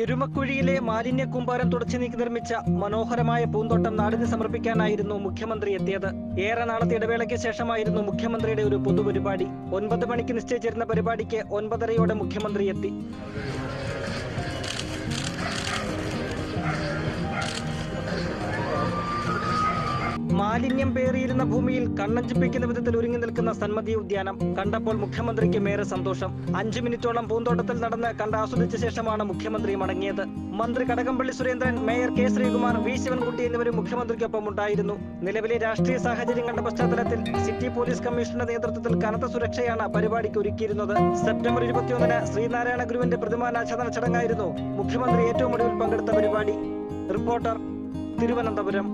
എരുമക്കുഴിയിലെ മാലിന്യ കൂമ്പാരം തുടച്ചു നീക്കി നിർമ്മിച്ച മനോഹരമായ പൂന്തോട്ടം നാടിന് സമർപ്പിക്കാനായിരുന്നു മുഖ്യമന്ത്രി എത്തിയത്. ഏറെ നാളത്തെ ഇടവേളയ്ക്ക് ശേഷമായിരുന്നു മുഖ്യമന്ത്രിയുടെ ഒരു പൊതുപരിപാടി. ഒൻപത് മണിക്ക് നിശ്ചയിച്ചിരുന്ന പരിപാടിക്ക് ഒൻപതരയോടെ മുഖ്യമന്ത്രി എത്തി. മാലിന്യം പേറിയിരുന്ന ഭൂമിയിൽ കണ്ണഞ്ചിപ്പിക്കുന്ന വിധത്തിൽ ഒരുങ്ങി നിൽക്കുന്ന സന്മതി ഉദ്യാനം കണ്ടപ്പോൾ മുഖ്യമന്ത്രിക്ക് മേറെ സന്തോഷം. അഞ്ചു മിനിറ്റോളം പൂന്തോട്ടത്തിൽ നടന്ന് കണ്ട് ആസ്വദിച്ച ശേഷമാണ് മുഖ്യമന്ത്രി മടങ്ങിയത് മന്ത്രി Kadakampally Surendran mayor K Sreekumar V Sivankutty എന്നിവരും മുഖ്യമന്ത്രിക്കൊപ്പം ഉണ്ടായിരുന്നു. നിലവിലെ രാഷ്ട്രീയ കണ്ട പശ്ചാത്തലത്തിൽ സിറ്റി പോലീസ് കമ്മീഷണറുടെ നേതൃത്വത്തിൽ കനത്ത സുരക്ഷയാണ് പരിപാടിക്ക് ഒരുക്കിയിരുന്നത്. സെപ്റ്റംബർ ഇരുപത്തിയൊന്നിന് ശ്രീനാരായണ ഗുരുവിന്റെ പ്രതിമാനാച്ഛാദന ചടങ്ങായിരുന്നു മുഖ്യമന്ത്രി ഏറ്റവും ഒടുവിൽ പങ്കെടുത്ത പരിപാടി. റിപ്പോർട്ടർ തിരുവനന്തപുരം.